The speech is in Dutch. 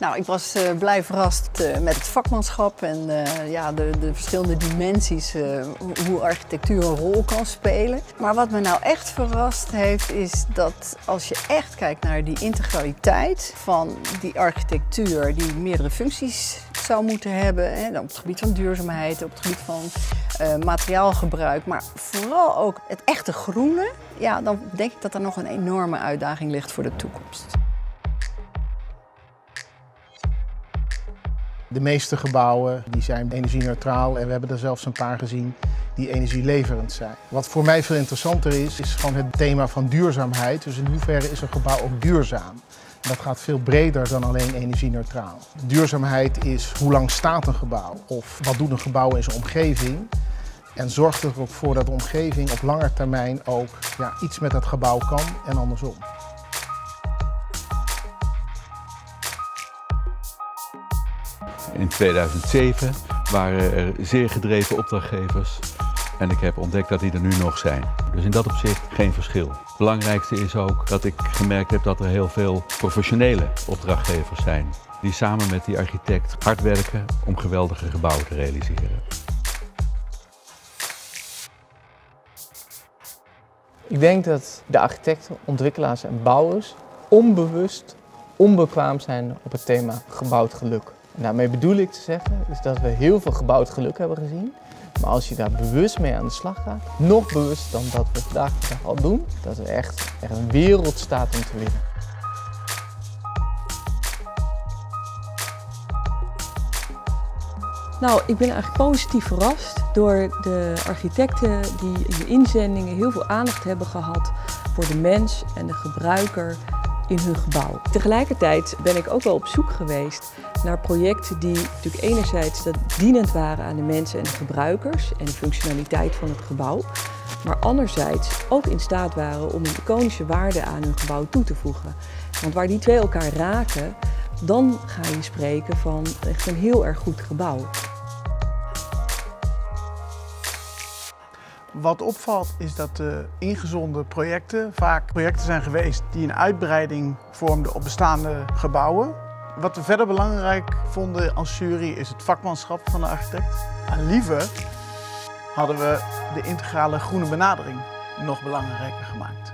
Nou, ik was uh, blij verrast uh, met het vakmanschap en uh, ja, de, de, verschillende dimensies, hoe architectuur een rol kan spelen. Maar wat me nou echt verrast heeft, is dat als je echt kijkt naar die integraliteit van die architectuur, die meerdere functies zou moeten hebben, hè, op het gebied van duurzaamheid, op het gebied van materiaalgebruik, maar vooral ook het echte groene, ja, dan denk ik dat er nog een enorme uitdaging ligt voor de toekomst. De meeste gebouwen die zijn energie-neutraal en we hebben er zelfs een paar gezien die energieleverend zijn. Wat voor mij veel interessanter is, is gewoon het thema van duurzaamheid. Dus in hoeverre is een gebouw ook duurzaam? dat gaat veel breder dan alleen energie-neutraal. Duurzaamheid is hoe lang staat een gebouw of wat doet een gebouw in zijn omgeving. En zorgt er ook voor dat de omgeving op lange termijn ook ja, iets met het gebouw kan en andersom. In 2007 waren er zeer gedreven opdrachtgevers en ik heb ontdekt dat die er nu nog zijn. Dus in dat opzicht geen verschil. Het belangrijkste is ook dat ik gemerkt heb dat er heel veel professionele opdrachtgevers zijn. Die samen met die architect hard werken om geweldige gebouwen te realiseren. Ik denk dat de architecten, ontwikkelaars en bouwers onbewust onbekwaam zijn op het thema gebouwd geluk. Daarmee bedoel ik te zeggen is dat we heel veel gebouwd geluk hebben gezien. Maar als je daar bewust mee aan de slag gaat, nog bewust dan dat we vandaag de dag al doen, dat er echt, echt een wereld staat om te winnen. Nou, ik ben eigenlijk positief verrast door de architecten die in de inzendingen heel veel aandacht hebben gehad voor de mens en de gebruiker in hun gebouw. Tegelijkertijd ben ik ook wel op zoek geweest naar projecten die natuurlijk enerzijds dat dienend waren aan de mensen en de gebruikers en de functionaliteit van het gebouw, maar anderzijds ook in staat waren om een iconische waarde aan hun gebouw toe te voegen. Want waar die twee elkaar raken, dan ga je spreken van echt een heel erg goed gebouw. Wat opvalt is dat de ingezonde projecten vaak projecten zijn geweest die een uitbreiding vormden op bestaande gebouwen. Wat we verder belangrijk vonden als jury is het vakmanschap van de architect. En liever hadden we de integrale groene benadering nog belangrijker gemaakt.